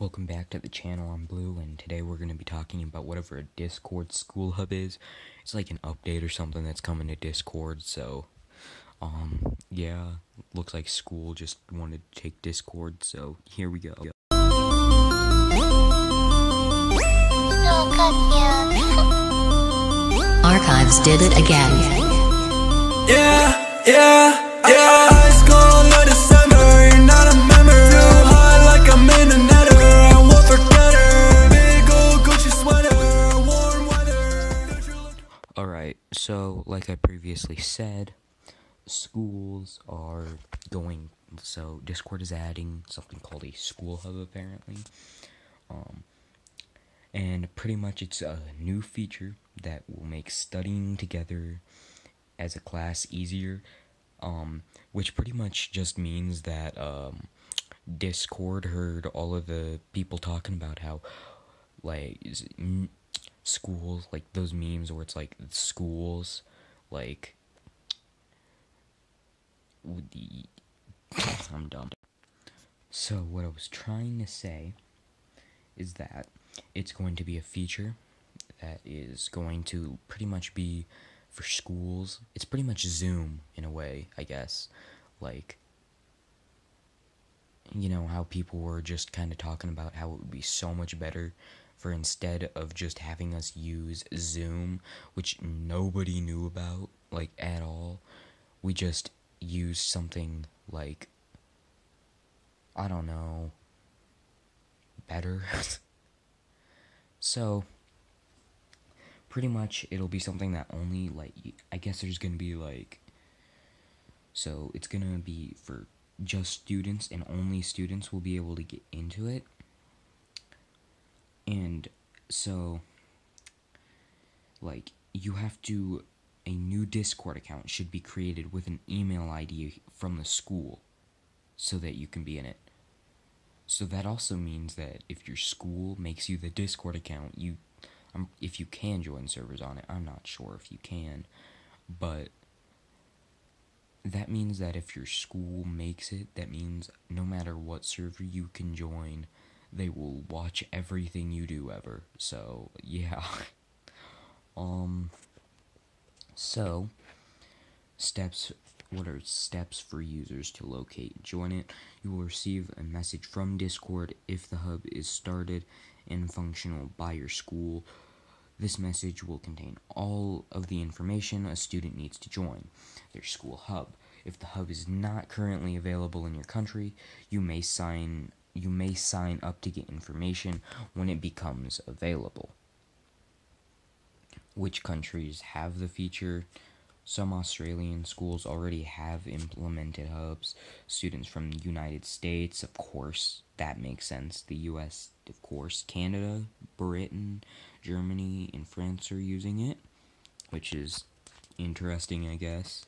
Welcome back to the channel. I'm Blue, and today we're going to be talking about whatever a Discord School Hub is. It's like an update or something that's coming to Discord, so, um, yeah, looks like school just wanted to take Discord, so here we go. Archives did it again. Yeah, yeah, yeah. Like I previously said, schools are going, so Discord is adding something called a School Hub, apparently. Um, and pretty much it's a new feature that will make studying together as a class easier um which pretty much just means that um discord heard all of the people talking about how like schools like those memes where it's like schools like i'm dumb so what i was trying to say is that it's going to be a feature that is going to pretty much be for schools. It's pretty much Zoom in a way, I guess. Like, you know, how people were just kind of talking about how it would be so much better for instead of just having us use Zoom, which nobody knew about, like, at all, we just used something like, I don't know, better. so, pretty much it'll be something that only like I guess there's gonna be like so it's gonna be for just students and only students will be able to get into it and so like you have to a new discord account should be created with an email id from the school so that you can be in it. So that also means that if your school makes you the Discord account, you, um, if you can join servers on it, I'm not sure if you can, but that means that if your school makes it, that means no matter what server you can join, they will watch everything you do ever. So yeah, um, so steps what are steps for users to locate? Join it. You will receive a message from discord if the hub is started and functional by your school. This message will contain all of the information a student needs to join their school hub. If the hub is not currently available in your country you may sign you may sign up to get information when it becomes available which countries have the feature. Some Australian schools already have implemented hubs. Students from the United States, of course, that makes sense. The US, of course, Canada, Britain, Germany, and France are using it, which is interesting, I guess.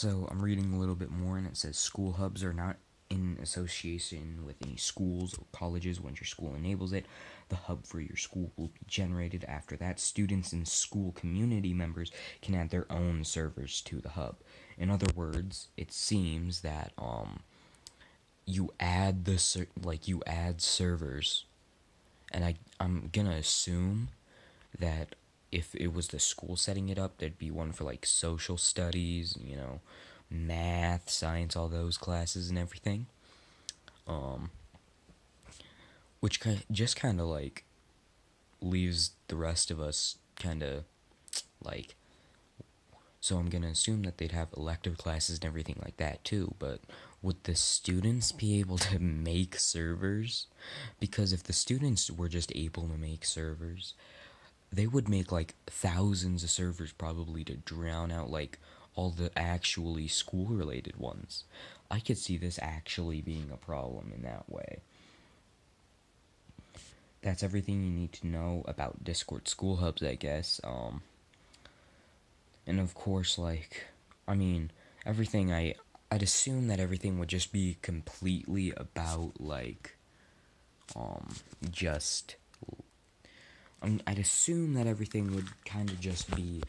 So I'm reading a little bit more, and it says school hubs are not in association with any schools or colleges once your school enables it. The hub for your school will be generated after that. Students and school community members can add their own servers to the hub. In other words, it seems that um you add the ser- like you add servers and I I'm gonna assume that if it was the school setting it up, there'd be one for like social studies, you know, math, science, all those classes and everything. Um, which kind just kind of like leaves the rest of us kind of like. So I'm gonna assume that they'd have elective classes and everything like that too, but would the students be able to make servers? Because if the students were just able to make servers, they would make like thousands of servers probably to drown out like all the actually school related ones. I could see this actually being a problem in that way. That's everything you need to know about Discord school hubs, I guess. Um and of course like I mean, everything I I'd assume that everything would just be completely about like um just I'd assume that everything would kind of just be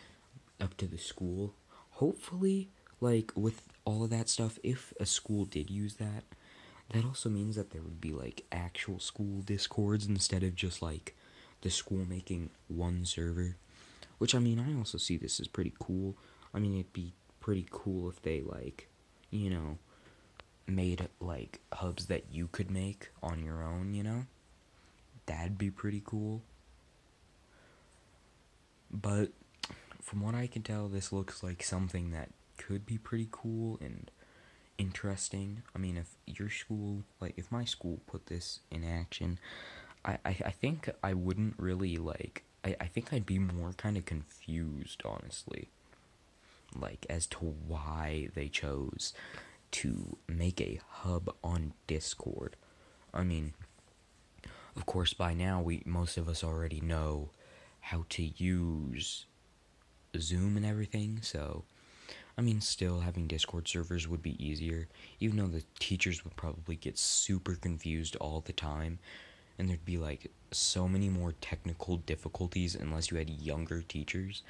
up to the school. Hopefully, like with all of that stuff, if a school did use that, that also means that there would be like actual school discords instead of just like the school making one server. Which I mean, I also see this as pretty cool. I mean, it'd be pretty cool if they like, you know, made like hubs that you could make on your own, you know? That'd be pretty cool. But from what I can tell, this looks like something that could be pretty cool and interesting. I mean, if your school, like, if my school put this in action, I, I, I think I wouldn't really, like, I, I think I'd be more kind of confused, honestly. Like, as to why they chose to make a hub on Discord. I mean, of course, by now, we most of us already know how to use Zoom and everything, so I mean, still having Discord servers would be easier, even though the teachers would probably get super confused all the time, and there'd be like so many more technical difficulties unless you had younger teachers.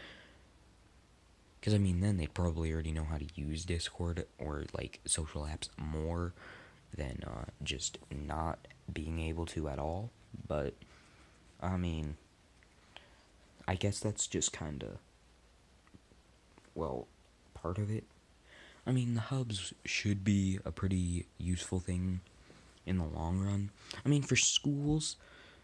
Because, I mean, then they'd probably already know how to use Discord or like social apps more than uh, just not being able to at all. But, I mean, I guess that's just kind of, well, part of it. I mean, the hubs should be a pretty useful thing in the long run. I mean, for schools,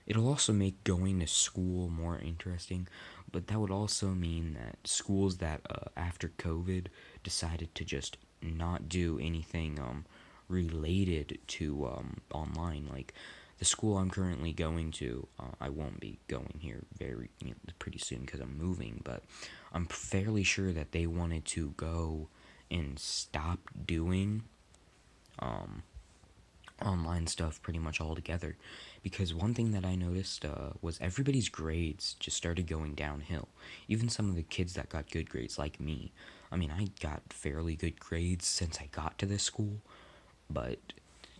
it'll also make going to school more interesting, but that would also mean that schools that, uh, after COVID, decided to just not do anything um, related to um, online, like the school I'm currently going to, uh, I won't be going here very you know, pretty soon because I'm moving, but I'm fairly sure that they wanted to go and stop doing um, online stuff pretty much altogether. Because one thing that I noticed uh, was everybody's grades just started going downhill. Even some of the kids that got good grades, like me. I mean, I got fairly good grades since I got to this school, but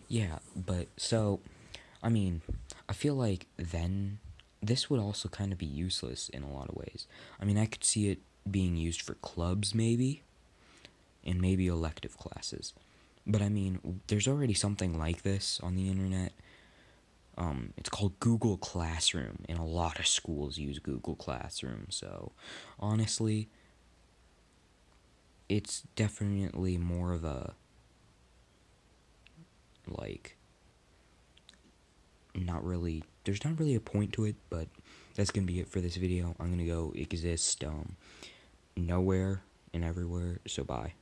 yeah, but so I mean, I feel like then this would also kind of be useless in a lot of ways. I mean, I could see it being used for clubs maybe and maybe elective classes. But I mean, there's already something like this on the internet. Um, it's called Google Classroom, and a lot of schools use Google Classroom. So, honestly, it's definitely more of a like not really there's not really a point to it but that's gonna be it for this video. I'm gonna go exist um nowhere and everywhere so bye